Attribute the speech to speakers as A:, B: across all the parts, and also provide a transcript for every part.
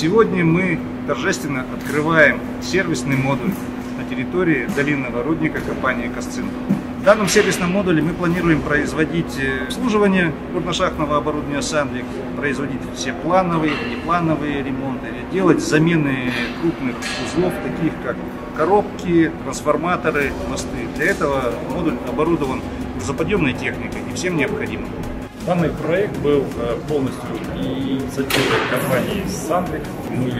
A: Сегодня мы торжественно открываем сервисный модуль на территории долинного рудника компании «Косцинк». В данном сервисном модуле мы планируем производить э, обслуживание горношахтного оборудования «Сандлик», производить все плановые, неплановые ремонты, делать замены крупных узлов, таких как коробки, трансформаторы, мосты. Для этого модуль оборудован заподъемной техникой и всем необходимым.
B: Данный проект был э, полностью инициативой компании «Сандрик». Мы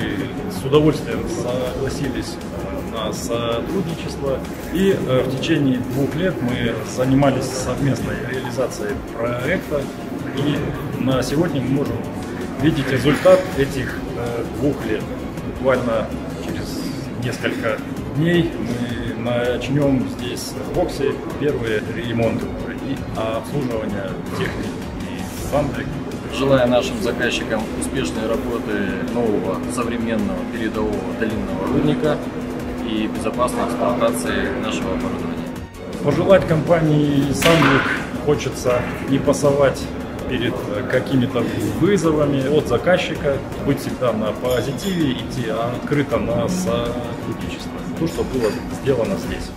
B: с удовольствием согласились э, на сотрудничество. И э, в течение двух лет мы занимались совместной реализацией проекта. И на сегодня мы можем видеть результат этих двух лет. Буквально через несколько дней мы начнем здесь в боксе первые ремонты и обслуживание техники
C: Сандрик. Желаю нашим заказчикам успешной работы нового современного передового долинного рудника и безопасной эксплуатации нашего оборудования.
B: Пожелать компании Сандрик хочется не пасовать перед какими-то вызовами от заказчика, быть всегда на позитиве, идти открыто на сотрудничество. То, что было сделано здесь.